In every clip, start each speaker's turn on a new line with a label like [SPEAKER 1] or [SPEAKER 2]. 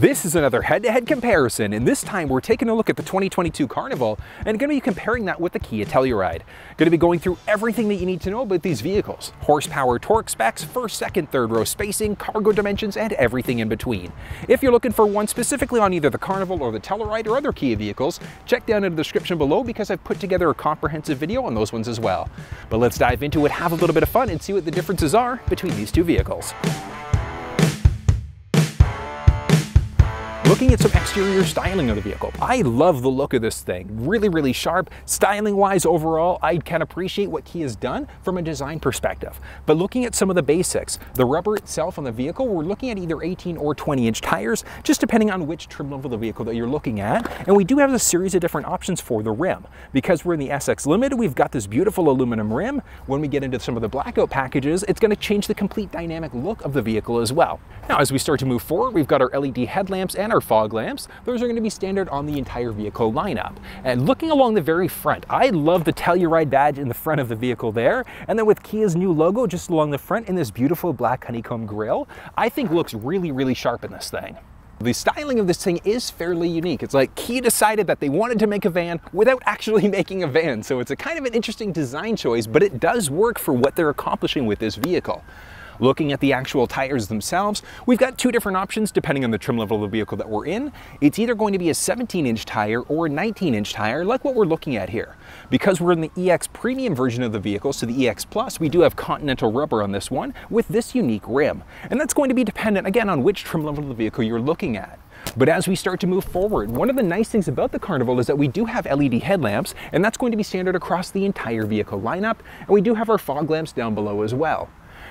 [SPEAKER 1] This is another head-to-head -head comparison, and this time we're taking a look at the 2022 Carnival and going to be comparing that with the Kia Telluride. Going to be going through everything that you need to know about these vehicles. Horsepower, torque specs, first, second, third row spacing, cargo dimensions, and everything in between. If you're looking for one specifically on either the Carnival or the Telluride or other Kia vehicles, check down in the description below because I've put together a comprehensive video on those ones as well. But let's dive into it, have a little bit of fun, and see what the differences are between these two vehicles. Looking at some exterior styling of the vehicle, I love the look of this thing. Really, really sharp. Styling wise overall, I can appreciate what Kia has done from a design perspective. But looking at some of the basics, the rubber itself on the vehicle, we're looking at either 18 or 20 inch tires, just depending on which trim level of the vehicle that you're looking at. And we do have a series of different options for the rim. Because we're in the SX Limited, we've got this beautiful aluminum rim. When we get into some of the blackout packages, it's gonna change the complete dynamic look of the vehicle as well. Now, as we start to move forward, we've got our LED headlamps and our fog lamps. Those are going to be standard on the entire vehicle lineup. And looking along the very front, I love the Telluride badge in the front of the vehicle there. And then with Kia's new logo just along the front in this beautiful black honeycomb grille, I think looks really, really sharp in this thing. The styling of this thing is fairly unique. It's like Kia decided that they wanted to make a van without actually making a van. So it's a kind of an interesting design choice, but it does work for what they're accomplishing with this vehicle. Looking at the actual tires themselves, we've got two different options depending on the trim level of the vehicle that we're in. It's either going to be a 17 inch tire or a 19 inch tire like what we're looking at here. Because we're in the EX premium version of the vehicle, so the EX Plus, we do have Continental rubber on this one with this unique rim. And that's going to be dependent again on which trim level of the vehicle you're looking at. But as we start to move forward, one of the nice things about the Carnival is that we do have LED headlamps, and that's going to be standard across the entire vehicle lineup, and we do have our fog lamps down below as well.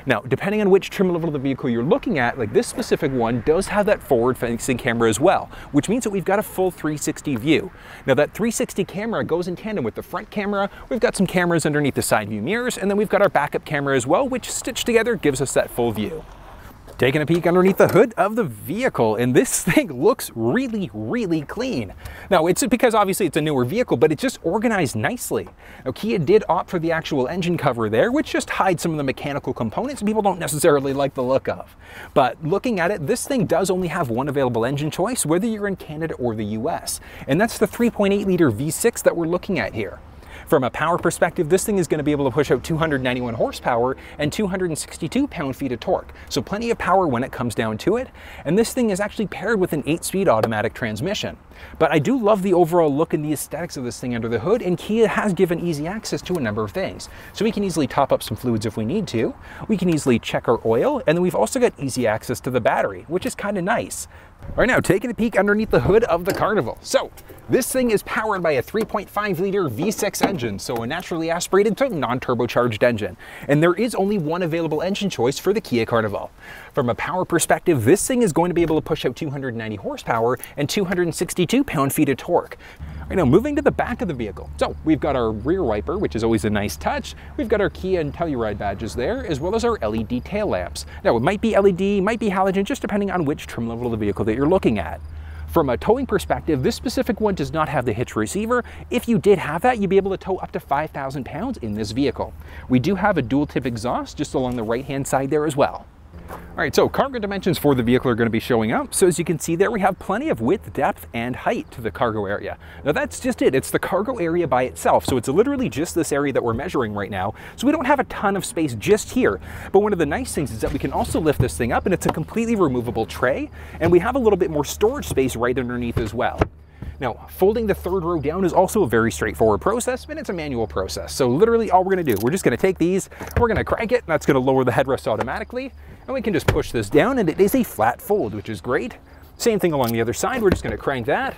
[SPEAKER 1] Now, depending on which trim level of the vehicle you're looking at, like this specific one does have that forward facing camera as well, which means that we've got a full 360 view. Now that 360 camera goes in tandem with the front camera. We've got some cameras underneath the side view mirrors, and then we've got our backup camera as well, which stitched together gives us that full view. Taking a peek underneath the hood of the vehicle, and this thing looks really, really clean. Now, it's because obviously it's a newer vehicle, but it's just organized nicely. Now, Kia did opt for the actual engine cover there, which just hides some of the mechanical components people don't necessarily like the look of. But looking at it, this thing does only have one available engine choice, whether you're in Canada or the US, and that's the 3.8 liter V6 that we're looking at here. From a power perspective, this thing is going to be able to push out 291 horsepower and 262 pound-feet of torque. So plenty of power when it comes down to it. And this thing is actually paired with an 8-speed automatic transmission. But I do love the overall look and the aesthetics of this thing under the hood, and Kia has given easy access to a number of things. So we can easily top up some fluids if we need to. We can easily check our oil, and then we've also got easy access to the battery, which is kind of nice. All right, now taking a peek underneath the hood of the Carnival. So this thing is powered by a 3.5 liter V6 engine, so a naturally aspirated non-turbocharged engine. And there is only one available engine choice for the Kia Carnival. From a power perspective, this thing is going to be able to push out 290 horsepower and 262 pound-feet of torque. Right now, moving to the back of the vehicle. So we've got our rear wiper, which is always a nice touch. We've got our Kia and Telluride badges there, as well as our LED tail lamps. Now it might be LED, might be halogen, just depending on which trim level of the vehicle that you're looking at. From a towing perspective, this specific one does not have the hitch receiver. If you did have that, you'd be able to tow up to 5,000 pounds in this vehicle. We do have a dual tip exhaust just along the right-hand side there as well. All right, so cargo dimensions for the vehicle are going to be showing up. So as you can see there, we have plenty of width, depth, and height to the cargo area. Now that's just it. It's the cargo area by itself. So it's literally just this area that we're measuring right now. So we don't have a ton of space just here. But one of the nice things is that we can also lift this thing up and it's a completely removable tray. And we have a little bit more storage space right underneath as well. Now, folding the third row down is also a very straightforward process, and it's a manual process. So literally all we're gonna do, we're just gonna take these, we're gonna crank it, and that's gonna lower the headrest automatically, and we can just push this down, and it is a flat fold, which is great. Same thing along the other side, we're just gonna crank that,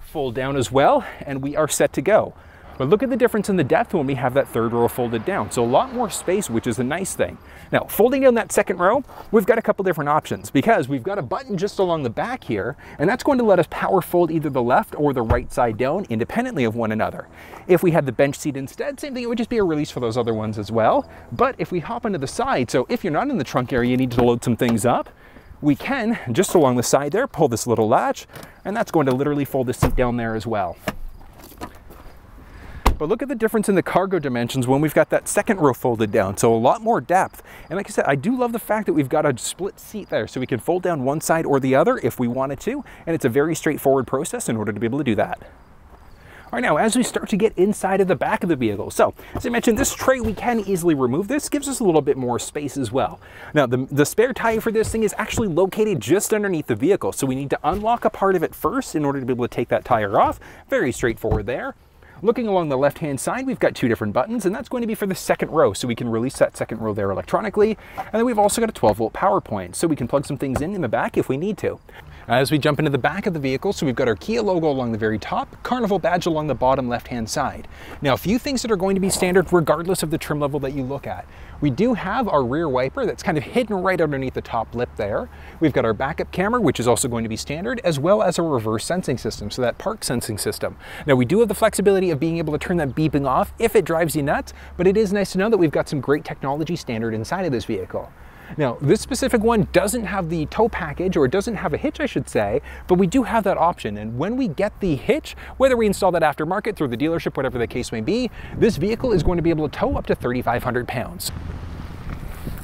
[SPEAKER 1] fold down as well, and we are set to go. But look at the difference in the depth when we have that third row folded down. So a lot more space, which is a nice thing. Now, folding down that second row, we've got a couple different options because we've got a button just along the back here, and that's going to let us power fold either the left or the right side down independently of one another. If we had the bench seat instead, same thing, it would just be a release for those other ones as well. But if we hop into the side, so if you're not in the trunk area, you need to load some things up, we can, just along the side there, pull this little latch, and that's going to literally fold the seat down there as well. But look at the difference in the cargo dimensions when we've got that second row folded down. So a lot more depth. And like I said, I do love the fact that we've got a split seat there. So we can fold down one side or the other if we wanted to. And it's a very straightforward process in order to be able to do that. All right, now as we start to get inside of the back of the vehicle, so as I mentioned, this tray, we can easily remove this, gives us a little bit more space as well. Now, the, the spare tire for this thing is actually located just underneath the vehicle, so we need to unlock a part of it first in order to be able to take that tire off. Very straightforward there. Looking along the left-hand side, we've got two different buttons, and that's going to be for the second row, so we can release that second row there electronically. And then we've also got a 12-volt power point, so we can plug some things in in the back if we need to. As we jump into the back of the vehicle, so we've got our Kia logo along the very top, Carnival badge along the bottom left-hand side. Now, a few things that are going to be standard regardless of the trim level that you look at. We do have our rear wiper that's kind of hidden right underneath the top lip there. We've got our backup camera, which is also going to be standard, as well as a reverse sensing system, so that park sensing system. Now, we do have the flexibility of being able to turn that beeping off if it drives you nuts, but it is nice to know that we've got some great technology standard inside of this vehicle. Now, this specific one doesn't have the tow package, or it doesn't have a hitch, I should say, but we do have that option. And when we get the hitch, whether we install that aftermarket through the dealership, whatever the case may be, this vehicle is going to be able to tow up to 3,500 pounds.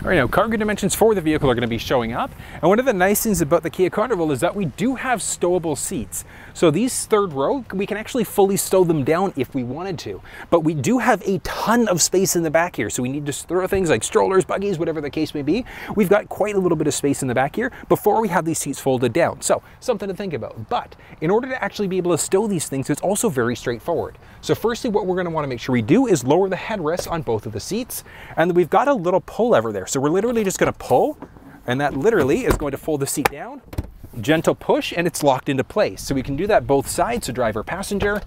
[SPEAKER 1] All right, now cargo dimensions for the vehicle are going to be showing up. And one of the nice things about the Kia Carnival is that we do have stowable seats. So these third row, we can actually fully stow them down if we wanted to. But we do have a ton of space in the back here. So we need to throw things like strollers, buggies, whatever the case may be. We've got quite a little bit of space in the back here before we have these seats folded down. So something to think about. But in order to actually be able to stow these things, it's also very straightforward. So firstly, what we're going to want to make sure we do is lower the headrests on both of the seats. And we've got a little pull lever there. So we're literally just going to pull, and that literally is going to fold the seat down. Gentle push, and it's locked into place. So we can do that both sides, so driver, passenger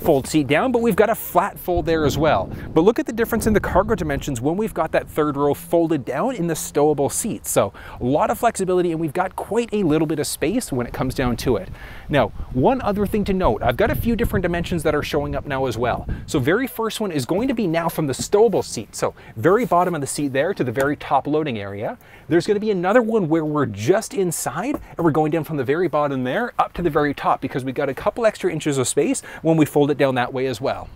[SPEAKER 1] fold seat down, but we've got a flat fold there as well. But look at the difference in the cargo dimensions when we've got that third row folded down in the stowable seat. So a lot of flexibility and we've got quite a little bit of space when it comes down to it. Now, one other thing to note, I've got a few different dimensions that are showing up now as well. So very first one is going to be now from the stowable seat. So very bottom of the seat there to the very top loading area. There's gonna be another one where we're just inside and we're going down from the very bottom there up to the very top because we got a couple extra inches of space when we fold it down that way as well.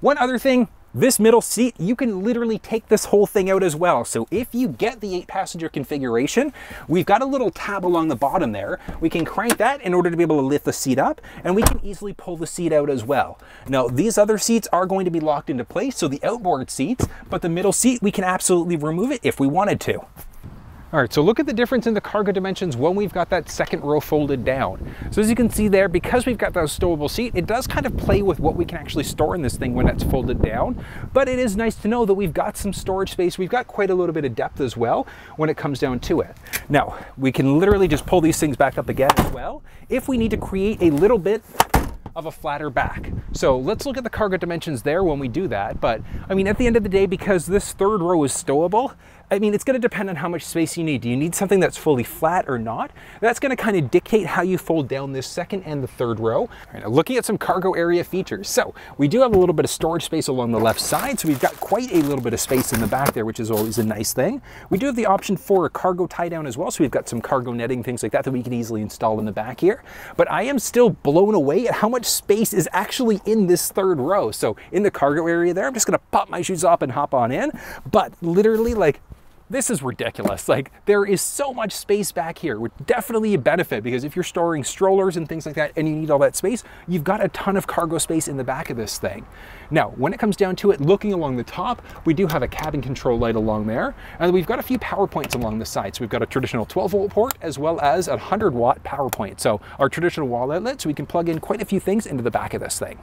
[SPEAKER 1] One other thing, this middle seat, you can literally take this whole thing out as well. So if you get the eight passenger configuration, we've got a little tab along the bottom there. We can crank that in order to be able to lift the seat up and we can easily pull the seat out as well. Now these other seats are going to be locked into place, so the outboard seats, but the middle seat, we can absolutely remove it if we wanted to. All right, so look at the difference in the cargo dimensions when we've got that second row folded down. So as you can see there, because we've got that stowable seat, it does kind of play with what we can actually store in this thing when it's folded down. But it is nice to know that we've got some storage space. We've got quite a little bit of depth as well when it comes down to it. Now, we can literally just pull these things back up again as well if we need to create a little bit of a flatter back. So let's look at the cargo dimensions there when we do that. But I mean, at the end of the day, because this third row is stowable, I mean, it's going to depend on how much space you need. Do you need something that's fully flat or not? That's going to kind of dictate how you fold down this second and the third row. Right, now looking at some cargo area features. So we do have a little bit of storage space along the left side. So we've got quite a little bit of space in the back there, which is always a nice thing. We do have the option for a cargo tie down as well. So we've got some cargo netting, things like that, that we can easily install in the back here. But I am still blown away at how much space is actually in this third row. So in the cargo area there, I'm just going to pop my shoes off and hop on in. But literally like this is ridiculous. Like there is so much space back here, which definitely a benefit because if you're storing strollers and things like that and you need all that space, you've got a ton of cargo space in the back of this thing. Now, when it comes down to it, looking along the top, we do have a cabin control light along there, and we've got a few power points along the side. So we've got a traditional 12 volt port as well as a 100 watt power point. So our traditional wall outlet, so we can plug in quite a few things into the back of this thing.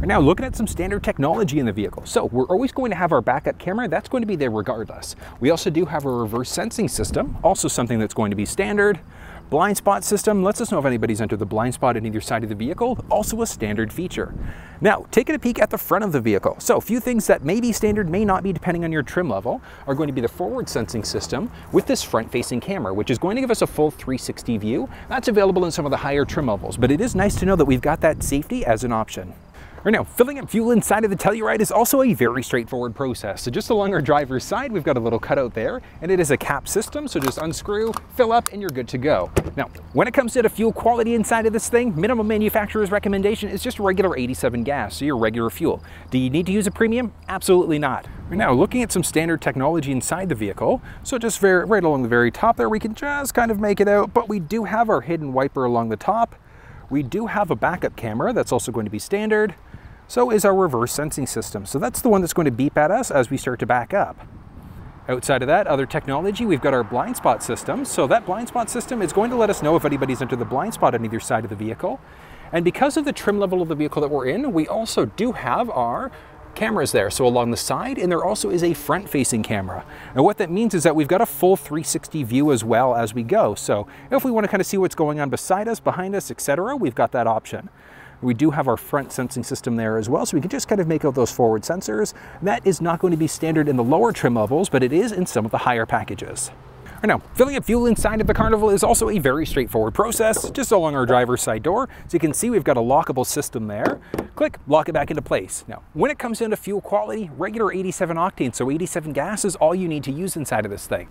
[SPEAKER 1] We're now looking at some standard technology in the vehicle. So we're always going to have our backup camera. That's going to be there regardless. We also do have a reverse sensing system, also something that's going to be standard. Blind spot system lets us know if anybody's entered the blind spot on either side of the vehicle, also a standard feature. Now, taking a peek at the front of the vehicle. So a few things that may be standard, may not be depending on your trim level, are going to be the forward sensing system with this front facing camera, which is going to give us a full 360 view. That's available in some of the higher trim levels, but it is nice to know that we've got that safety as an option. Right now, filling up fuel inside of the Telluride is also a very straightforward process. So just along our driver's side, we've got a little cutout there, and it is a cap system, so just unscrew, fill up, and you're good to go. Now, when it comes to the fuel quality inside of this thing, minimum manufacturer's recommendation is just regular 87 gas, so your regular fuel. Do you need to use a premium? Absolutely not. Right now, looking at some standard technology inside the vehicle, so just very, right along the very top there, we can just kind of make it out, but we do have our hidden wiper along the top. We do have a backup camera that's also going to be standard. So is our reverse sensing system. So that's the one that's going to beep at us as we start to back up. Outside of that, other technology, we've got our blind spot system. So that blind spot system is going to let us know if anybody's entered the blind spot on either side of the vehicle. And because of the trim level of the vehicle that we're in, we also do have our cameras there. So along the side, and there also is a front facing camera. And what that means is that we've got a full 360 view as well as we go. So if we want to kind of see what's going on beside us, behind us, etc., we've got that option. We do have our front sensing system there as well, so we can just kind of make out those forward sensors. That is not going to be standard in the lower trim levels, but it is in some of the higher packages. Now, filling up fuel inside of the Carnival is also a very straightforward process, just along our driver's side door. So you can see we've got a lockable system there. Click, lock it back into place. Now, when it comes down to fuel quality, regular 87 octane, so 87 gas is all you need to use inside of this thing.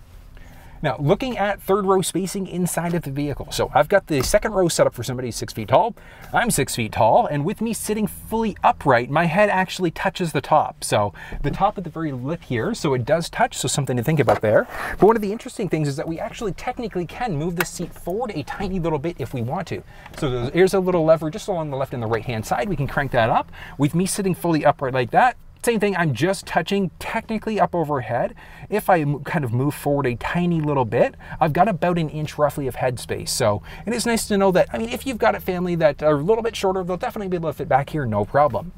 [SPEAKER 1] Now, looking at third row spacing inside of the vehicle. So I've got the second row set up for somebody six feet tall. I'm six feet tall, and with me sitting fully upright, my head actually touches the top. So the top of the very lip here, so it does touch, so something to think about there. But one of the interesting things is that we actually technically can move the seat forward a tiny little bit if we want to. So here's a little lever just along the left and the right hand side. We can crank that up. With me sitting fully upright like that, same thing, I'm just touching technically up overhead. If I kind of move forward a tiny little bit, I've got about an inch roughly of headspace. So and it is nice to know that, I mean, if you've got a family that are a little bit shorter, they'll definitely be able to fit back here, no problem.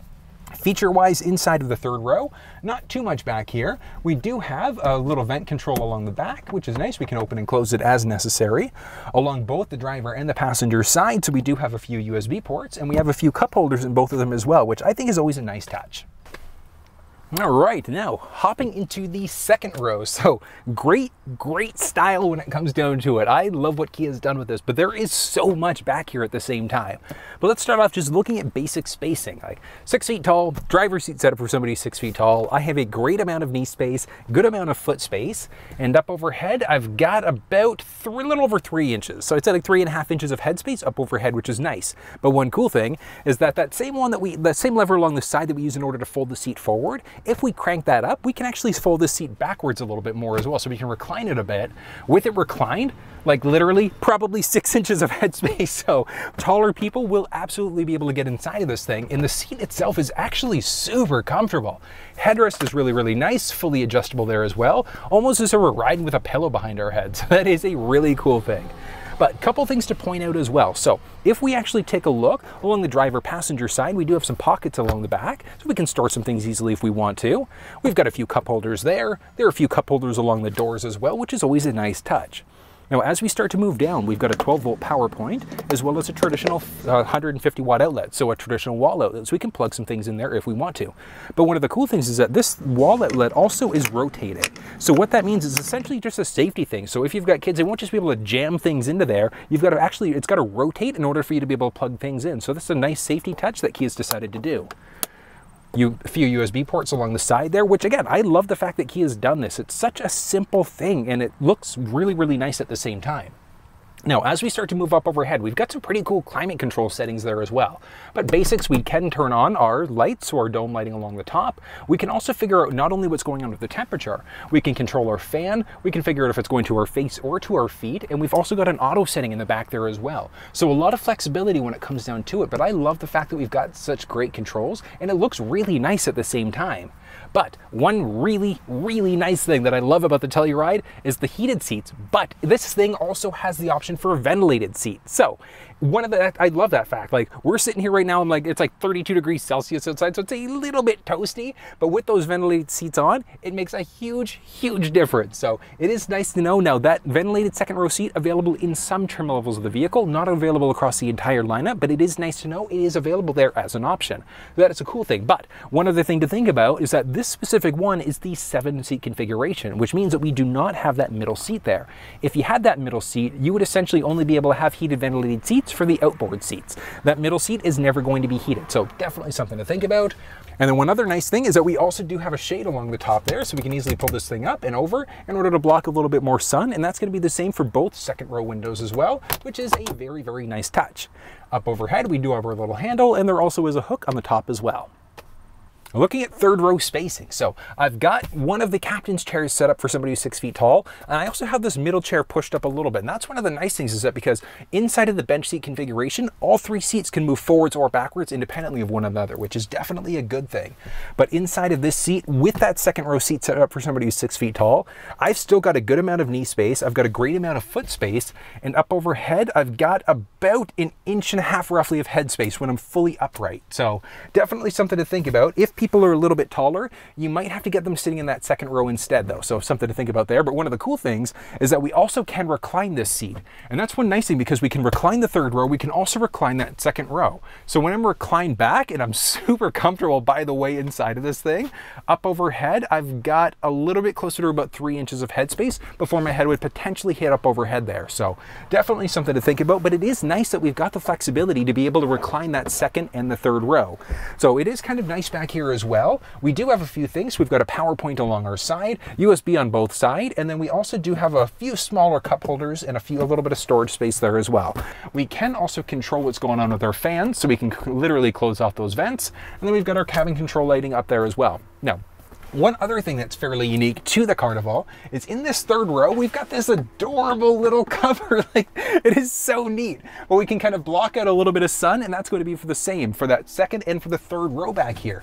[SPEAKER 1] Feature-wise, inside of the third row, not too much back here. We do have a little vent control along the back, which is nice. We can open and close it as necessary. Along both the driver and the passenger side, so we do have a few USB ports, and we have a few cup holders in both of them as well, which I think is always a nice touch. All right, now hopping into the second row. So great, great style when it comes down to it. I love what Kia has done with this, but there is so much back here at the same time. But let's start off just looking at basic spacing. Like six feet tall, driver seat setup for somebody six feet tall. I have a great amount of knee space, good amount of foot space, and up overhead, I've got about three, a little over three inches. So it's at like three and a half inches of headspace up overhead, which is nice. But one cool thing is that that same one that we, the same lever along the side that we use in order to fold the seat forward, if we crank that up, we can actually fold this seat backwards a little bit more as well. So we can recline it a bit. With it reclined, like literally probably six inches of headspace. So taller people will absolutely be able to get inside of this thing. And the seat itself is actually super comfortable. Headrest is really, really nice, fully adjustable there as well. Almost as if we're riding with a pillow behind our heads. That is a really cool thing. But a couple things to point out as well. So if we actually take a look along the driver passenger side, we do have some pockets along the back, so we can store some things easily if we want to. We've got a few cup holders there. There are a few cup holders along the doors as well, which is always a nice touch. Now, as we start to move down, we've got a 12 volt power point, as well as a traditional uh, 150 watt outlet, so a traditional wall outlet, so we can plug some things in there if we want to. But one of the cool things is that this wall outlet also is rotated. So what that means is essentially just a safety thing. So if you've got kids, they won't just be able to jam things into there. You've got to actually, it's got to rotate in order for you to be able to plug things in. So this is a nice safety touch that Kia's decided to do you, a few USB ports along the side there, which again, I love the fact that Kia has done this. It's such a simple thing and it looks really, really nice at the same time. Now, as we start to move up overhead, we've got some pretty cool climate control settings there as well. But basics, we can turn on are lights, our dome lighting along the top. We can also figure out not only what's going on with the temperature, we can control our fan, we can figure out if it's going to our face or to our feet, and we've also got an auto setting in the back there as well. So a lot of flexibility when it comes down to it, but I love the fact that we've got such great controls, and it looks really nice at the same time. But one really, really nice thing that I love about the Telluride is the heated seats, but this thing also has the option for ventilated seats. So one of the, I love that fact. Like we're sitting here right now, I'm like, it's like 32 degrees Celsius outside, so it's a little bit toasty, but with those ventilated seats on, it makes a huge, huge difference. So it is nice to know now that ventilated second row seat available in some trim levels of the vehicle, not available across the entire lineup, but it is nice to know it is available there as an option. That is a cool thing. But one other thing to think about is that this specific one is the seven seat configuration, which means that we do not have that middle seat there. If you had that middle seat, you would essentially only be able to have heated ventilated seats for the outboard seats. That middle seat is never going to be heated, so definitely something to think about. And then one other nice thing is that we also do have a shade along the top there, so we can easily pull this thing up and over in order to block a little bit more sun, and that's gonna be the same for both second row windows as well, which is a very, very nice touch. Up overhead, we do have our little handle, and there also is a hook on the top as well. Looking at third row spacing. So I've got one of the captain's chairs set up for somebody who's six feet tall. And I also have this middle chair pushed up a little bit. And that's one of the nice things is that because inside of the bench seat configuration, all three seats can move forwards or backwards independently of one another, which is definitely a good thing. But inside of this seat, with that second row seat set up for somebody who's six feet tall, I've still got a good amount of knee space. I've got a great amount of foot space. And up overhead, I've got about an inch and a half roughly of head space when I'm fully upright. So definitely something to think about. If people are a little bit taller, you might have to get them sitting in that second row instead though. So something to think about there. But one of the cool things is that we also can recline this seat. And that's one nice thing because we can recline the third row. We can also recline that second row. So when I'm reclined back and I'm super comfortable by the way inside of this thing, up overhead, I've got a little bit closer to about three inches of headspace before my head would potentially hit up overhead there. So definitely something to think about, but it is nice that we've got the flexibility to be able to recline that second and the third row. So it is kind of nice back here as well. We do have a few things. We've got a power point along our side, USB on both sides, and then we also do have a few smaller cup holders and a few a little bit of storage space there as well. We can also control what's going on with our fans, so we can literally close off those vents. And then we've got our cabin control lighting up there as well. Now, one other thing that's fairly unique to the Carnival is in this third row, we've got this adorable little cover. like it is so neat. Well, we can kind of block out a little bit of sun and that's going to be for the same for that second and for the third row back here.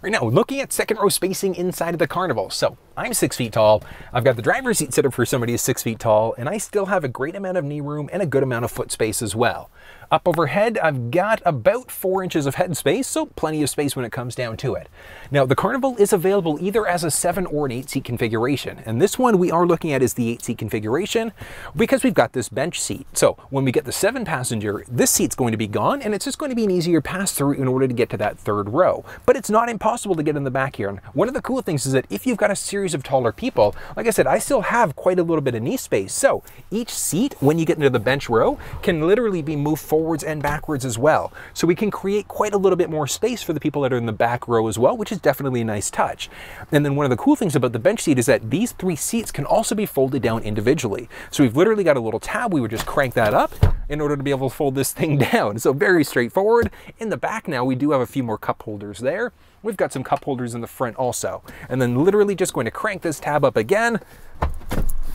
[SPEAKER 1] Right now, looking at second row spacing inside of the Carnival. So I'm six feet tall. I've got the driver's seat set up for somebody who's six feet tall, and I still have a great amount of knee room and a good amount of foot space as well. Up overhead, I've got about four inches of head space, so plenty of space when it comes down to it. Now, the Carnival is available either as a seven or an eight seat configuration. And this one we are looking at is the eight seat configuration because we've got this bench seat. So when we get the seven passenger, this seat's going to be gone and it's just going to be an easier pass through in order to get to that third row. But it's not impossible to get in the back here. And one of the cool things is that if you've got a series of taller people, like I said, I still have quite a little bit of knee space. So each seat, when you get into the bench row, can literally be moved forwards and backwards as well. So we can create quite a little bit more space for the people that are in the back row as well, which is definitely a nice touch. And then one of the cool things about the bench seat is that these three seats can also be folded down individually. So we've literally got a little tab. We would just crank that up in order to be able to fold this thing down. So very straightforward. In the back now, we do have a few more cup holders there. We've got some cup holders in the front also. And then literally just going to crank this tab up again,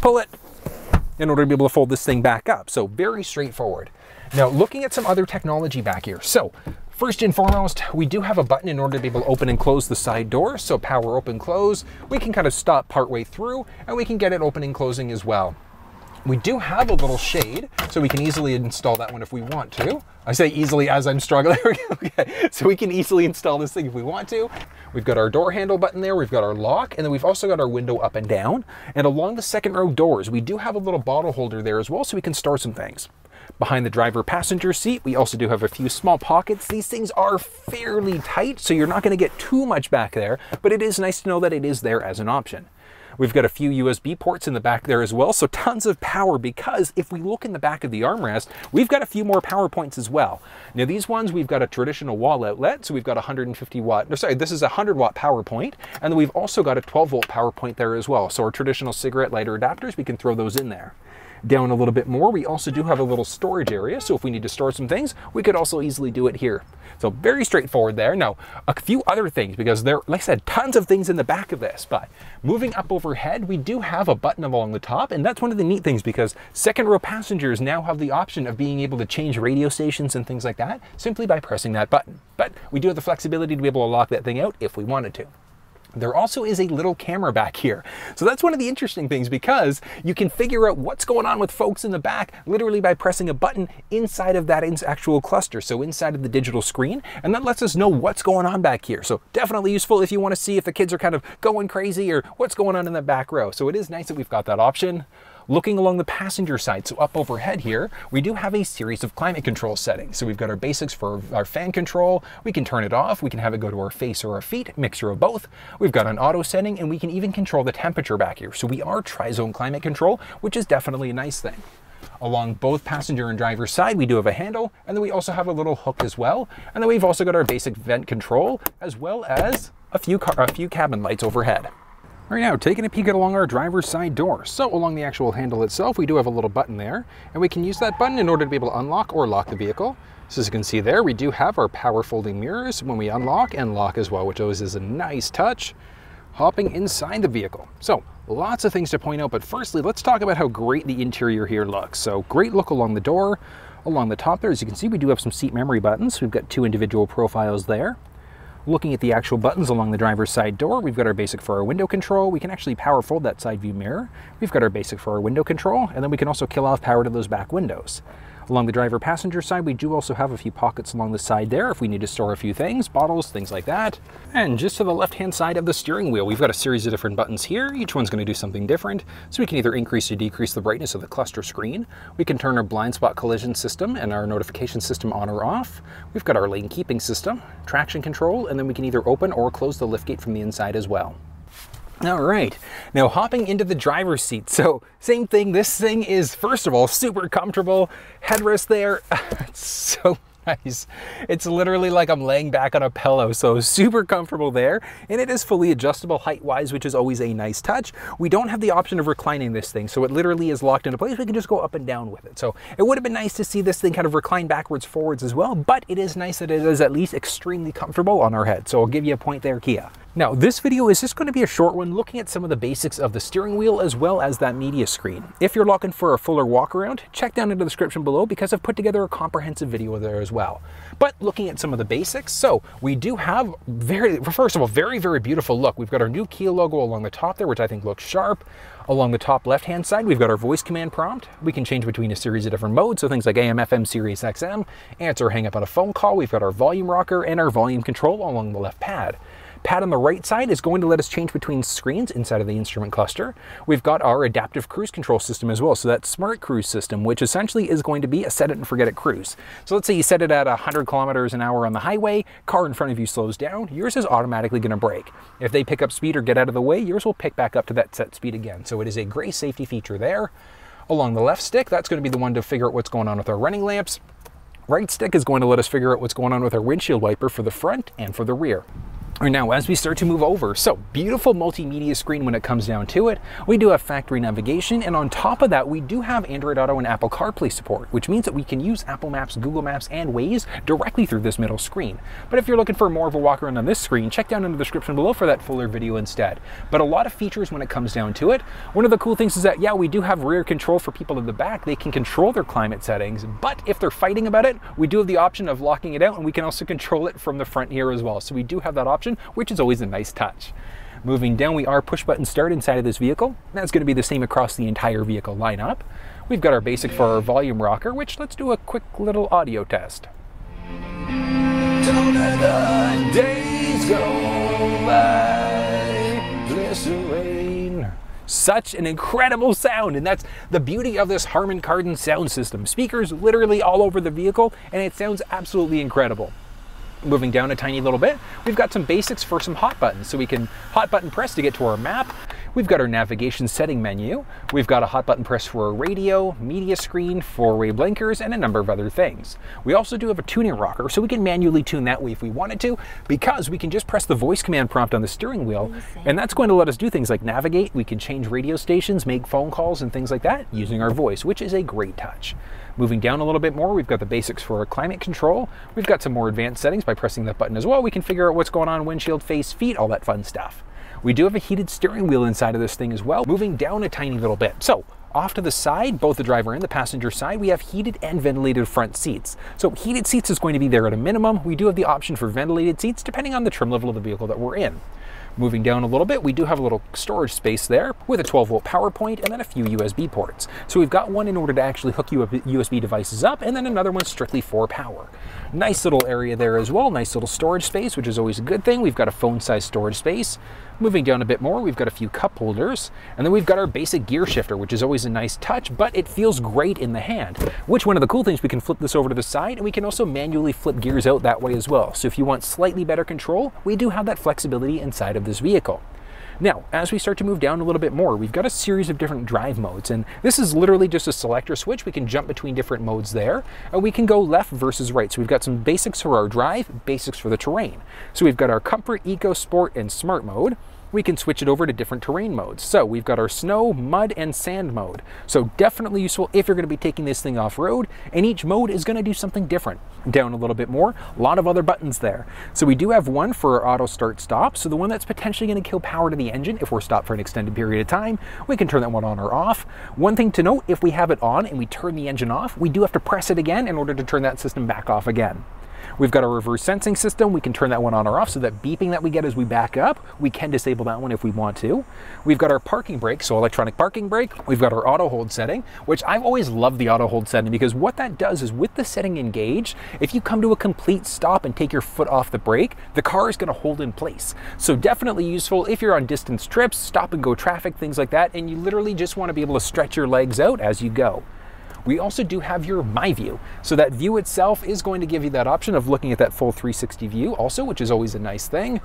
[SPEAKER 1] pull it, in order to be able to fold this thing back up. So very straightforward. Now looking at some other technology back here. So First and foremost, we do have a button in order to be able to open and close the side door. So power open, close. We can kind of stop partway through and we can get it opening, and closing as well. We do have a little shade, so we can easily install that one if we want to. I say easily as I'm struggling. okay. So we can easily install this thing if we want to. We've got our door handle button there, we've got our lock, and then we've also got our window up and down. And along the second row doors, we do have a little bottle holder there as well, so we can store some things. Behind the driver passenger seat, we also do have a few small pockets. These things are fairly tight, so you're not gonna get too much back there, but it is nice to know that it is there as an option. We've got a few USB ports in the back there as well, so tons of power because if we look in the back of the armrest, we've got a few more power points as well. Now these ones, we've got a traditional wall outlet, so we've got 150 watt, no sorry, this is a 100 watt power point, and then we've also got a 12 volt power point there as well. So our traditional cigarette lighter adapters, we can throw those in there down a little bit more, we also do have a little storage area. So if we need to store some things, we could also easily do it here. So very straightforward there. Now, a few other things, because there, like I said, tons of things in the back of this, but moving up overhead, we do have a button along the top, and that's one of the neat things because second row passengers now have the option of being able to change radio stations and things like that simply by pressing that button. But we do have the flexibility to be able to lock that thing out if we wanted to. There also is a little camera back here. So that's one of the interesting things because you can figure out what's going on with folks in the back literally by pressing a button inside of that actual cluster. So inside of the digital screen, and that lets us know what's going on back here. So definitely useful if you want to see if the kids are kind of going crazy or what's going on in the back row. So it is nice that we've got that option. Looking along the passenger side, so up overhead here, we do have a series of climate control settings. So we've got our basics for our fan control. We can turn it off. We can have it go to our face or our feet, mixture of both. We've got an auto setting and we can even control the temperature back here. So we are tri-zone climate control, which is definitely a nice thing. Along both passenger and driver's side, we do have a handle, and then we also have a little hook as well. And then we've also got our basic vent control, as well as a few, a few cabin lights overhead. Right now, taking a peek at along our driver's side door. So along the actual handle itself, we do have a little button there, and we can use that button in order to be able to unlock or lock the vehicle. So as you can see there, we do have our power folding mirrors when we unlock and lock as well, which always is a nice touch. Hopping inside the vehicle. So lots of things to point out, but firstly, let's talk about how great the interior here looks. So great look along the door. Along the top there, as you can see, we do have some seat memory buttons. We've got two individual profiles there. Looking at the actual buttons along the driver's side door, we've got our basic for our window control. We can actually power fold that side view mirror. We've got our basic for our window control, and then we can also kill off power to those back windows. Along the driver passenger side, we do also have a few pockets along the side there if we need to store a few things, bottles, things like that. And just to the left-hand side of the steering wheel, we've got a series of different buttons here. Each one's gonna do something different. So we can either increase or decrease the brightness of the cluster screen. We can turn our blind spot collision system and our notification system on or off. We've got our lane keeping system, traction control, and then we can either open or close the liftgate from the inside as well. All right, now hopping into the driver's seat. So same thing, this thing is first of all, super comfortable. Headrest there, it's so nice. It's literally like I'm laying back on a pillow, so super comfortable there. And it is fully adjustable height-wise, which is always a nice touch. We don't have the option of reclining this thing, so it literally is locked into place. We can just go up and down with it. So it would have been nice to see this thing kind of recline backwards, forwards as well, but it is nice that it is at least extremely comfortable on our head. So I'll give you a point there, Kia. Now, this video is just going to be a short one looking at some of the basics of the steering wheel as well as that media screen. If you're looking for a fuller walk around, check down in the description below because I've put together a comprehensive video there as well. But looking at some of the basics, so we do have very, first of all, very, very beautiful look. We've got our new Kia logo along the top there, which I think looks sharp. Along the top left-hand side, we've got our voice command prompt. We can change between a series of different modes, so things like AM, FM, Sirius XM, answer, hang up on a phone call. We've got our volume rocker and our volume control along the left pad. Pad on the right side is going to let us change between screens inside of the instrument cluster. We've got our adaptive cruise control system as well. So that smart cruise system, which essentially is going to be a set it and forget it cruise. So let's say you set it at 100 kilometers an hour on the highway, car in front of you slows down, yours is automatically going to brake. If they pick up speed or get out of the way, yours will pick back up to that set speed again. So it is a great safety feature there. Along the left stick, that's going to be the one to figure out what's going on with our running lamps. Right stick is going to let us figure out what's going on with our windshield wiper for the front and for the rear. Now, as we start to move over, so beautiful multimedia screen when it comes down to it. We do have factory navigation, and on top of that, we do have Android Auto and Apple CarPlay support, which means that we can use Apple Maps, Google Maps, and Waze directly through this middle screen. But if you're looking for more of a walk around on this screen, check down in the description below for that fuller video instead. But a lot of features when it comes down to it. One of the cool things is that, yeah, we do have rear control for people in the back. They can control their climate settings, but if they're fighting about it, we do have the option of locking it out, and we can also control it from the front here as well. So we do have that option, which is always a nice touch. Moving down, we are push button start inside of this vehicle. That's going to be the same across the entire vehicle lineup. We've got our basic for our volume rocker, which let's do a quick little audio test. Don't let the days go by. Such an incredible sound, and that's the beauty of this Harman Kardon sound system. Speakers literally all over the vehicle, and it sounds absolutely incredible. Moving down a tiny little bit, we've got some basics for some hot buttons. So we can hot button press to get to our map. We've got our navigation setting menu. We've got a hot button press for a radio, media screen, four-way blinkers, and a number of other things. We also do have a tuning rocker, so we can manually tune that way if we wanted to, because we can just press the voice command prompt on the steering wheel, and that's going to let us do things like navigate. We can change radio stations, make phone calls, and things like that using our voice, which is a great touch. Moving down a little bit more, we've got the basics for our climate control. We've got some more advanced settings by pressing that button as well. We can figure out what's going on windshield, face, feet, all that fun stuff. We do have a heated steering wheel inside of this thing as well, moving down a tiny little bit. So off to the side, both the driver and the passenger side, we have heated and ventilated front seats. So heated seats is going to be there at a minimum. We do have the option for ventilated seats depending on the trim level of the vehicle that we're in. Moving down a little bit, we do have a little storage space there with a 12 volt power point and then a few USB ports. So we've got one in order to actually hook USB devices up and then another one strictly for power. Nice little area there as well, nice little storage space, which is always a good thing. We've got a phone size storage space. Moving down a bit more, we've got a few cup holders, and then we've got our basic gear shifter, which is always a nice touch, but it feels great in the hand. Which one of the cool things, we can flip this over to the side, and we can also manually flip gears out that way as well. So if you want slightly better control, we do have that flexibility inside of this vehicle. Now, as we start to move down a little bit more, we've got a series of different drive modes, and this is literally just a selector switch. We can jump between different modes there, and we can go left versus right. So we've got some basics for our drive, basics for the terrain. So we've got our comfort, eco, sport, and smart mode we can switch it over to different terrain modes. So we've got our snow, mud, and sand mode. So definitely useful if you're gonna be taking this thing off-road, and each mode is gonna do something different. Down a little bit more, a lot of other buttons there. So we do have one for our auto start stop, so the one that's potentially gonna kill power to the engine if we're stopped for an extended period of time, we can turn that one on or off. One thing to note, if we have it on and we turn the engine off, we do have to press it again in order to turn that system back off again. We've got a reverse sensing system. We can turn that one on or off so that beeping that we get as we back up, we can disable that one if we want to. We've got our parking brake, so electronic parking brake. We've got our auto hold setting, which I've always loved the auto hold setting because what that does is with the setting engaged, if you come to a complete stop and take your foot off the brake, the car is gonna hold in place. So definitely useful if you're on distance trips, stop and go traffic, things like that, and you literally just wanna be able to stretch your legs out as you go. We also do have your My View. So that view itself is going to give you that option of looking at that full 360 view also, which is always a nice thing.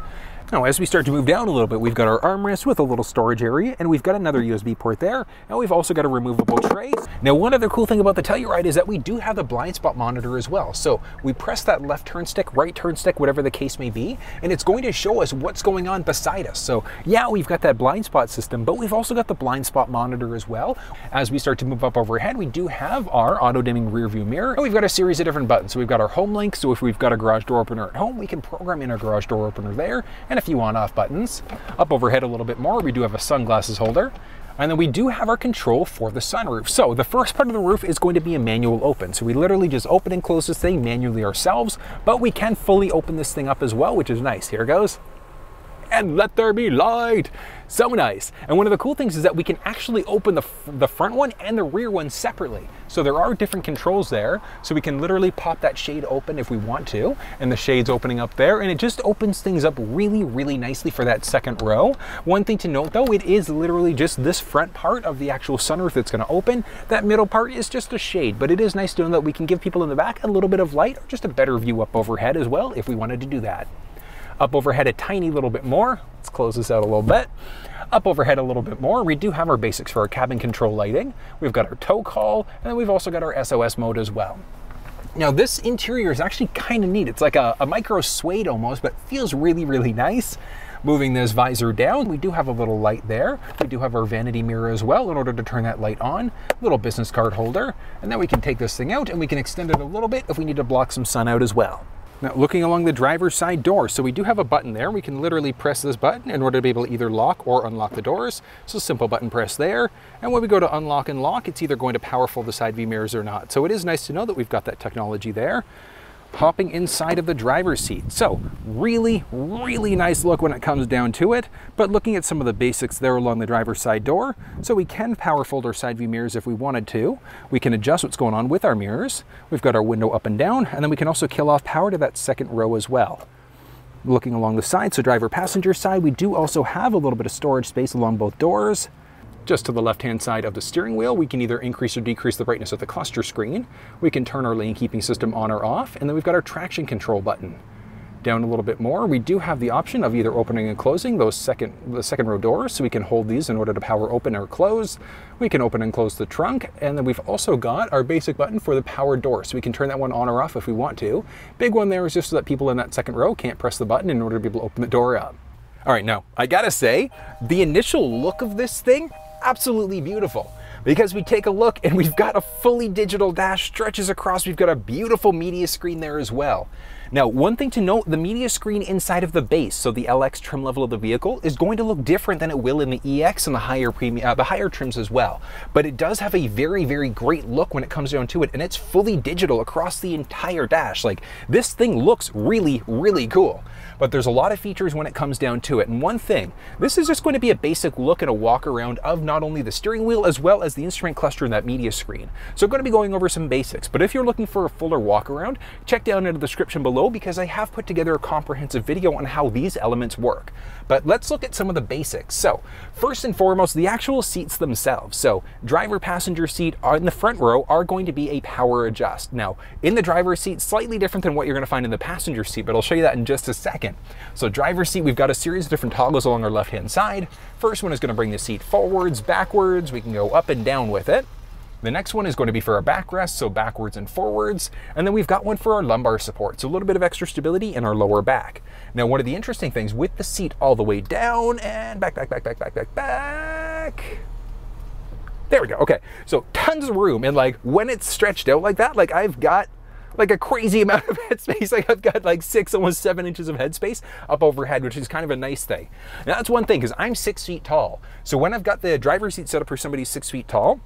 [SPEAKER 1] Now, as we start to move down a little bit, we've got our armrest with a little storage area, and we've got another USB port there, and we've also got a removable tray. Now, one other cool thing about the Telluride is that we do have the blind spot monitor as well. So we press that left turn stick, right turn stick, whatever the case may be, and it's going to show us what's going on beside us. So yeah, we've got that blind spot system, but we've also got the blind spot monitor as well. As we start to move up overhead, we do have our auto dimming rear view mirror, and we've got a series of different buttons. So we've got our home link, so if we've got a garage door opener at home, we can program in our garage door opener there, and a few on-off buttons buttons. Up overhead a little bit more, we do have a sunglasses holder. And then we do have our control for the sunroof. So the first part of the roof is going to be a manual open. So we literally just open and close this thing manually ourselves, but we can fully open this thing up as well, which is nice. Here goes and let there be light. So nice. And one of the cool things is that we can actually open the, the front one and the rear one separately. So there are different controls there. So we can literally pop that shade open if we want to, and the shade's opening up there, and it just opens things up really, really nicely for that second row. One thing to note though, it is literally just this front part of the actual sunroof that's gonna open. That middle part is just a shade, but it is nice to know that we can give people in the back a little bit of light or just a better view up overhead as well if we wanted to do that. Up overhead a tiny little bit more. Let's close this out a little bit. Up overhead a little bit more, we do have our basics for our cabin control lighting. We've got our tow call, and then we've also got our SOS mode as well. Now this interior is actually kind of neat. It's like a, a micro suede almost, but feels really, really nice. Moving this visor down, we do have a little light there. We do have our vanity mirror as well in order to turn that light on. Little business card holder. And then we can take this thing out and we can extend it a little bit if we need to block some sun out as well. Now looking along the driver's side door, so we do have a button there. We can literally press this button in order to be able to either lock or unlock the doors. So simple button press there. And when we go to unlock and lock, it's either going to power fold the side view mirrors or not. So it is nice to know that we've got that technology there hopping inside of the driver's seat. So really, really nice look when it comes down to it, but looking at some of the basics there along the driver's side door. So we can power fold our side view mirrors if we wanted to. We can adjust what's going on with our mirrors. We've got our window up and down, and then we can also kill off power to that second row as well. Looking along the side, so driver passenger side, we do also have a little bit of storage space along both doors. Just to the left-hand side of the steering wheel, we can either increase or decrease the brightness of the cluster screen. We can turn our lane keeping system on or off, and then we've got our traction control button. Down a little bit more, we do have the option of either opening and closing those second, the second row doors, so we can hold these in order to power open or close. We can open and close the trunk, and then we've also got our basic button for the power door, so we can turn that one on or off if we want to. Big one there is just so that people in that second row can't press the button in order to be able to open the door up. All right, now, I gotta say, the initial look of this thing absolutely beautiful because we take a look and we've got a fully digital dash stretches across. We've got a beautiful media screen there as well. Now, one thing to note, the media screen inside of the base, so the LX trim level of the vehicle, is going to look different than it will in the EX and the higher premium, uh, the higher trims as well. But it does have a very, very great look when it comes down to it, and it's fully digital across the entire dash. Like, this thing looks really, really cool but there's a lot of features when it comes down to it. And one thing, this is just going to be a basic look and a walk around of not only the steering wheel as well as the instrument cluster and that media screen. So I'm going to be going over some basics, but if you're looking for a fuller walk around, check down in the description below because I have put together a comprehensive video on how these elements work. But let's look at some of the basics. So first and foremost, the actual seats themselves. So driver passenger seat in the front row are going to be a power adjust. Now in the driver's seat, slightly different than what you're going to find in the passenger seat, but I'll show you that in just a second. So driver's seat, we've got a series of different toggles along our left-hand side. First one is going to bring the seat forwards, backwards. We can go up and down with it. The next one is going to be for our backrest, so backwards and forwards. And then we've got one for our lumbar support, so a little bit of extra stability in our lower back. Now, one of the interesting things with the seat all the way down and back, back, back, back, back, back, back. There we go. Okay. So tons of room. And like when it's stretched out like that, like I've got like a crazy amount of headspace. Like I've got like six, almost seven inches of headspace up overhead, which is kind of a nice thing. Now that's one thing because I'm six feet tall. So when I've got the driver's seat set up for somebody six feet tall,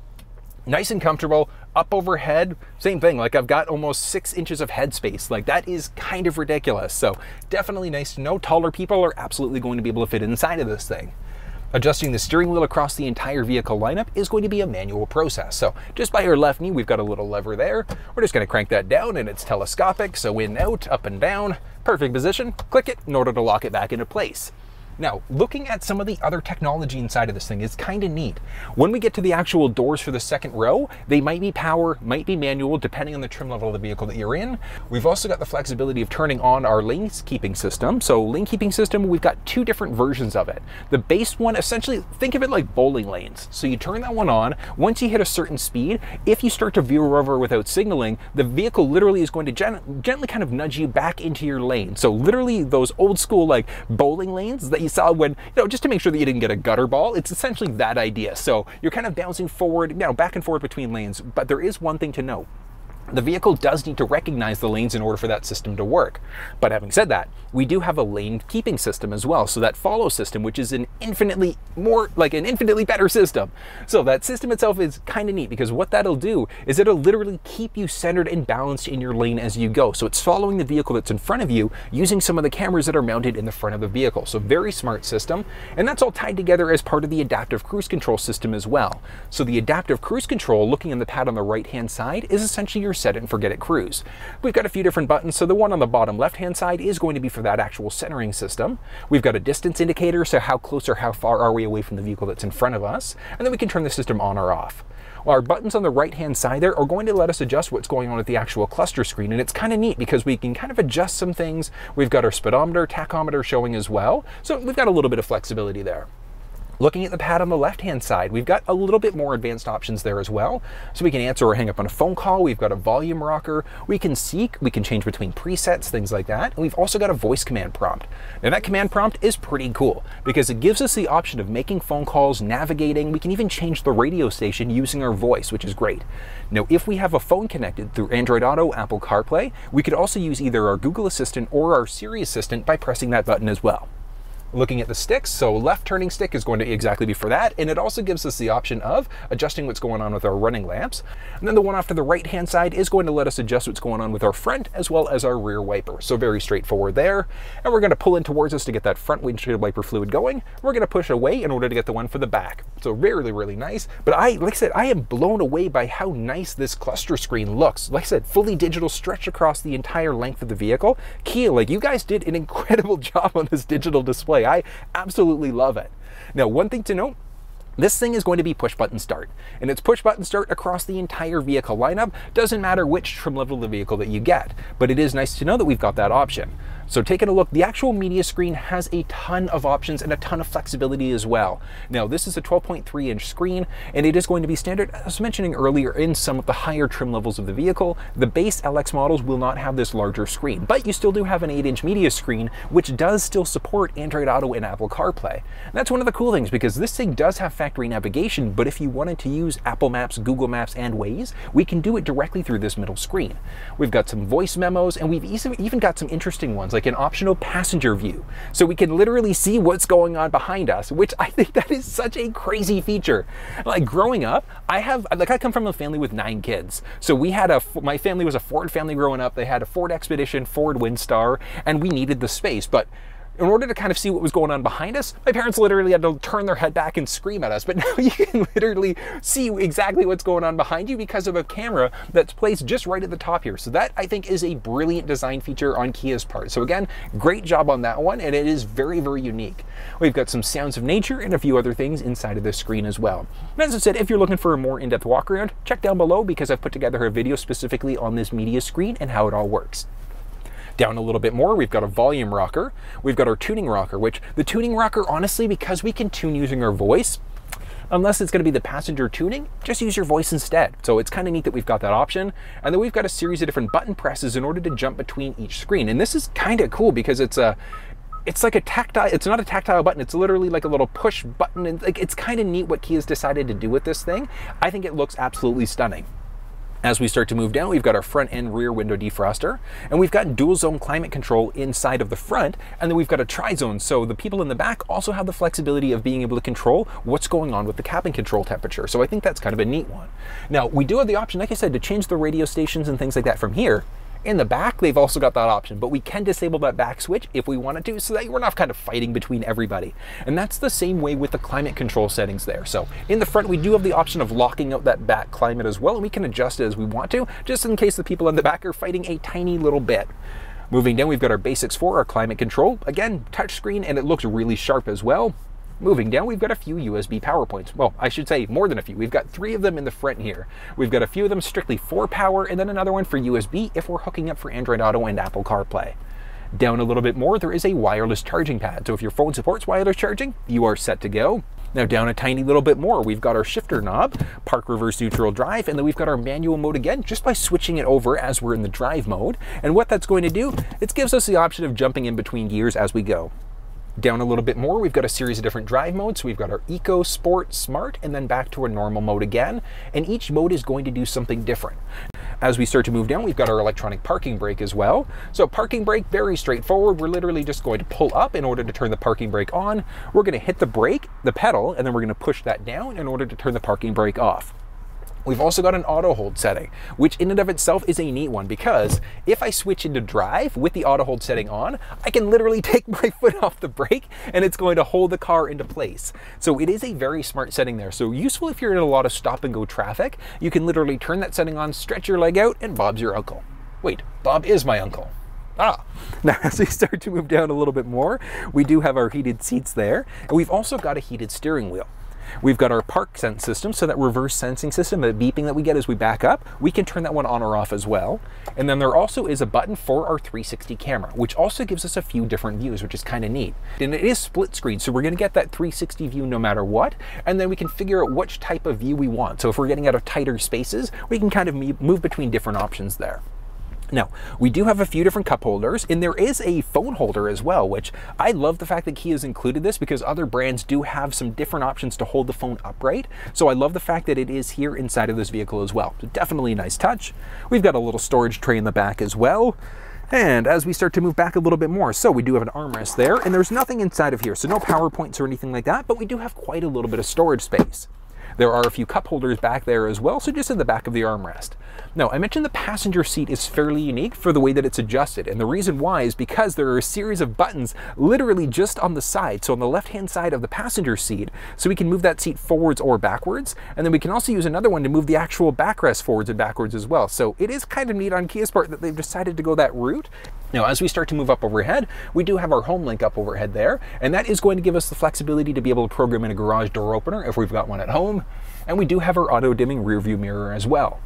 [SPEAKER 1] nice and comfortable, up overhead, same thing. Like I've got almost six inches of headspace. Like that is kind of ridiculous. So definitely nice to know. Taller people are absolutely going to be able to fit inside of this thing. Adjusting the steering wheel across the entire vehicle lineup is going to be a manual process. So just by our left knee, we've got a little lever there. We're just gonna crank that down and it's telescopic. So in, out, up and down, perfect position, click it in order to lock it back into place. Now, looking at some of the other technology inside of this thing is kind of neat. When we get to the actual doors for the second row, they might be power, might be manual, depending on the trim level of the vehicle that you're in. We've also got the flexibility of turning on our lane keeping system. So lane keeping system, we've got two different versions of it. The base one, essentially, think of it like bowling lanes. So you turn that one on, once you hit a certain speed, if you start to veer over without signaling, the vehicle literally is going to gen gently kind of nudge you back into your lane. So literally those old school like bowling lanes that you saw when, you know, just to make sure that you didn't get a gutter ball. It's essentially that idea. So you're kind of bouncing forward, you know, back and forth between lanes. But there is one thing to note the vehicle does need to recognize the lanes in order for that system to work. But having said that, we do have a lane keeping system as well. So that follow system, which is an infinitely more, like an infinitely better system. So that system itself is kind of neat because what that'll do is it'll literally keep you centered and balanced in your lane as you go. So it's following the vehicle that's in front of you using some of the cameras that are mounted in the front of the vehicle. So very smart system. And that's all tied together as part of the adaptive cruise control system as well. So the adaptive cruise control, looking in the pad on the right hand side, is essentially your set it and forget it cruise. We've got a few different buttons. So the one on the bottom left-hand side is going to be for that actual centering system. We've got a distance indicator, so how close or how far are we away from the vehicle that's in front of us. And then we can turn the system on or off. Well, our buttons on the right hand side there are going to let us adjust what's going on with the actual cluster screen. And it's kind of neat because we can kind of adjust some things. We've got our speedometer, tachometer showing as well. So we've got a little bit of flexibility there. Looking at the pad on the left-hand side, we've got a little bit more advanced options there as well. So we can answer or hang up on a phone call. We've got a volume rocker. We can seek, we can change between presets, things like that. And we've also got a voice command prompt. Now that command prompt is pretty cool because it gives us the option of making phone calls, navigating. We can even change the radio station using our voice, which is great. Now, if we have a phone connected through Android Auto, Apple CarPlay, we could also use either our Google Assistant or our Siri Assistant by pressing that button as well looking at the sticks. So left turning stick is going to exactly be for that. And it also gives us the option of adjusting what's going on with our running lamps. And then the one off to the right hand side is going to let us adjust what's going on with our front as well as our rear wiper. So very straightforward there. And we're going to pull in towards us to get that front windshield wiper fluid going. We're going to push away in order to get the one for the back. So really, really nice. But I, like I said, I am blown away by how nice this cluster screen looks. Like I said, fully digital stretch across the entire length of the vehicle. Kia, like you guys did an incredible job on this digital display. I absolutely love it. Now, one thing to note, this thing is going to be push button start, and it's push button start across the entire vehicle lineup. Doesn't matter which trim level of the vehicle that you get, but it is nice to know that we've got that option. So taking a look, the actual media screen has a ton of options and a ton of flexibility as well. Now this is a 12.3 inch screen and it is going to be standard, as I was mentioning earlier, in some of the higher trim levels of the vehicle. The base LX models will not have this larger screen, but you still do have an 8 inch media screen, which does still support Android Auto and Apple CarPlay. And that's one of the cool things because this thing does have factory navigation, but if you wanted to use Apple Maps, Google Maps, and Waze, we can do it directly through this middle screen. We've got some voice memos and we've even got some interesting ones like like an optional passenger view. So we can literally see what's going on behind us, which I think that is such a crazy feature. Like growing up, I have, like I come from a family with nine kids. So we had a, my family was a Ford family growing up. They had a Ford Expedition, Ford Windstar, and we needed the space. But in order to kind of see what was going on behind us, my parents literally had to turn their head back and scream at us. But now you can literally see exactly what's going on behind you because of a camera that's placed just right at the top here. So that I think is a brilliant design feature on Kia's part. So again, great job on that one. And it is very, very unique. We've got some sounds of nature and a few other things inside of the screen as well. And as I said, if you're looking for a more in-depth walk around, check down below because I've put together a video specifically on this media screen and how it all works. Down a little bit more, we've got a volume rocker. We've got our tuning rocker, which the tuning rocker, honestly, because we can tune using our voice, unless it's going to be the passenger tuning, just use your voice instead. So it's kind of neat that we've got that option. And then we've got a series of different button presses in order to jump between each screen. And this is kind of cool because it's a it's like a tactile it's not a tactile button it's literally like a little push button and like it's kind of neat what Kia's decided to do with this thing i think it looks absolutely stunning as we start to move down, we've got our front and rear window defroster, and we've got dual zone climate control inside of the front, and then we've got a tri-zone, so the people in the back also have the flexibility of being able to control what's going on with the cabin control temperature. So I think that's kind of a neat one. Now, we do have the option, like I said, to change the radio stations and things like that from here, in the back, they've also got that option, but we can disable that back switch if we wanted to so that we're not kind of fighting between everybody. And that's the same way with the climate control settings there. So in the front, we do have the option of locking out that back climate as well, and we can adjust it as we want to, just in case the people in the back are fighting a tiny little bit. Moving down, we've got our basics for our climate control. Again, touchscreen, and it looks really sharp as well. Moving down, we've got a few USB power points. Well, I should say more than a few. We've got three of them in the front here. We've got a few of them strictly for power, and then another one for USB if we're hooking up for Android Auto and Apple CarPlay. Down a little bit more, there is a wireless charging pad. So if your phone supports wireless charging, you are set to go. Now down a tiny little bit more, we've got our shifter knob, park reverse neutral drive, and then we've got our manual mode again, just by switching it over as we're in the drive mode. And what that's going to do, it gives us the option of jumping in between gears as we go. Down a little bit more, we've got a series of different drive modes. we've got our Eco, Sport, Smart, and then back to a normal mode again. And each mode is going to do something different. As we start to move down, we've got our electronic parking brake as well. So parking brake, very straightforward. We're literally just going to pull up in order to turn the parking brake on. We're going to hit the brake, the pedal, and then we're going to push that down in order to turn the parking brake off. We've also got an auto hold setting, which in and of itself is a neat one because if I switch into drive with the auto hold setting on, I can literally take my foot off the brake and it's going to hold the car into place. So it is a very smart setting there. So useful if you're in a lot of stop and go traffic, you can literally turn that setting on, stretch your leg out, and Bob's your uncle. Wait, Bob is my uncle. Ah, now as we start to move down a little bit more, we do have our heated seats there, and we've also got a heated steering wheel. We've got our park sense system, so that reverse sensing system, the beeping that we get as we back up, we can turn that one on or off as well. And then there also is a button for our 360 camera, which also gives us a few different views, which is kind of neat. And it is split screen, so we're gonna get that 360 view no matter what, and then we can figure out which type of view we want. So if we're getting out of tighter spaces, we can kind of move between different options there. Now, we do have a few different cup holders, and there is a phone holder as well, which I love the fact that Kia has included this because other brands do have some different options to hold the phone upright. So I love the fact that it is here inside of this vehicle as well. So definitely a nice touch. We've got a little storage tray in the back as well. And as we start to move back a little bit more, so we do have an armrest there, and there's nothing inside of here, so no power points or anything like that, but we do have quite a little bit of storage space. There are a few cup holders back there as well, so just in the back of the armrest. Now, I mentioned the passenger seat is fairly unique for the way that it's adjusted, and the reason why is because there are a series of buttons literally just on the side, so on the left-hand side of the passenger seat, so we can move that seat forwards or backwards, and then we can also use another one to move the actual backrest forwards and backwards as well. So it is kind of neat on Kia's part that they've decided to go that route. Now, as we start to move up overhead, we do have our home link up overhead there, and that is going to give us the flexibility to be able to program in a garage door opener if we've got one at home. And we do have our auto dimming rear view mirror as well.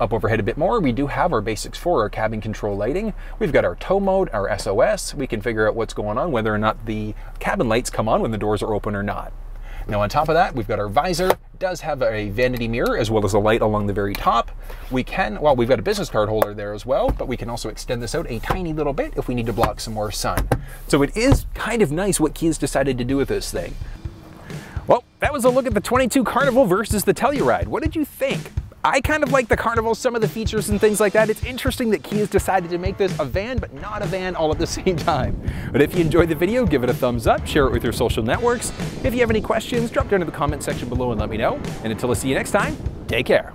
[SPEAKER 1] Up overhead a bit more, we do have our basics for our cabin control lighting. We've got our tow mode, our SOS. We can figure out what's going on, whether or not the cabin lights come on when the doors are open or not. Now on top of that, we've got our visor, does have a vanity mirror as well as a light along the very top. We can, well, we've got a business card holder there as well, but we can also extend this out a tiny little bit if we need to block some more sun. So it is kind of nice what Kia's decided to do with this thing. Well, that was a look at the 22 Carnival versus the Telluride. What did you think? I kind of like the Carnival, some of the features and things like that. It's interesting that Kia's decided to make this a van, but not a van all at the same time. But if you enjoyed the video, give it a thumbs up, share it with your social networks. If you have any questions, drop down in the comment section below and let me know. And until I see you next time, take care.